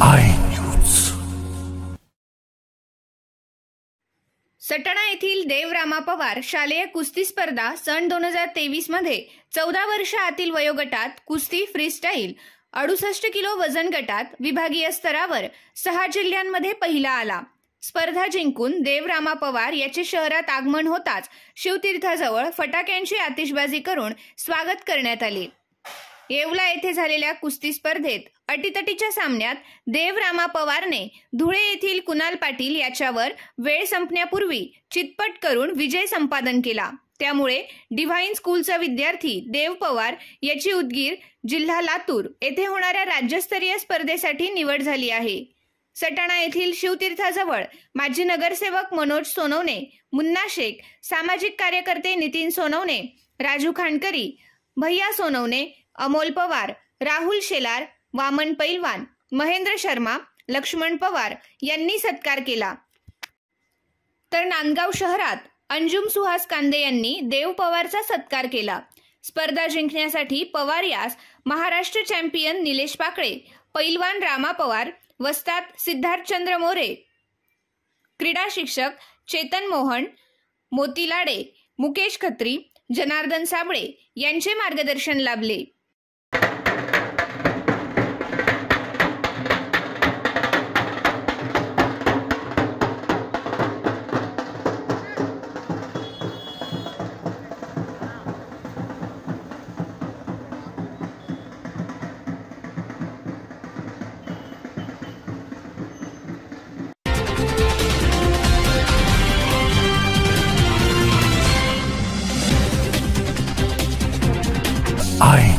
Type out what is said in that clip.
सटणा सटाणा येथील देवरामा पवार शालेय कुस्ती स्पर्धा सन दोन हजार तेवीसमध्ये चौदा वर्ष आतील वयोगटात कुस्ती फ्रीस्टाईल अडुसष्ट किलो वजन गटात विभागीय स्तरावर सहा जिल्ह्यांमध्ये पहिला आला. स्पर्धा जिंकून देवरामा पवार याचे शहरात आगमन होताच शिवतीर्थाजवळ फटाक्यांची आतिषबाजी करून स्वागत करण्यात आले. येवला येथे झालेल्या कुस्ती स्पर्धेत अटीतटीच्या सामन्यात देवरामा पवारने धुळे येथील कुणाल पाटील याच्यावर वेळ संपण्यापूर्वी चितपट करून विजय संपादन केला. त्यामुळे डिव्हाइन स्कूलचा विद्यार्थी देव पवार याची उदगीर जिल्हा लातूर येथे होणाऱ्या राज्यस्तरीय स्पर्धेसाठी निवड झाली आहे. सटाणा येथील शिवतीर्थाजवळ माजी नगरसेवक मनोज सोनवणे मुन्ना शेख सामाजिक कार्यकर्ते नितीन सोनवणे राजू खांडकरी भैया सोनवणे अमोल पवार राहुल शेलार वामन पैलवान महेंद्र शर्मा लक्ष्मण पवार यांनी सत्कार केला. तर नांदगाव शहरात अंजुम सुहास कांदे यांनी देव पवारचा सत्कार केला. स्पर्धा जिंकण्यासाठी पवार यास महाराष्ट्र चॅम्पियन निलेश पाकळे पैलवान रामा पवार वस्ताद सिद्धार्थचंद्र मोरे क्रीडा शिक्षक चेतन मोहन मोतीलाडे मुकेश खत्री जनार्दन साबळे यांचे मार्गदर्शन लाभले. I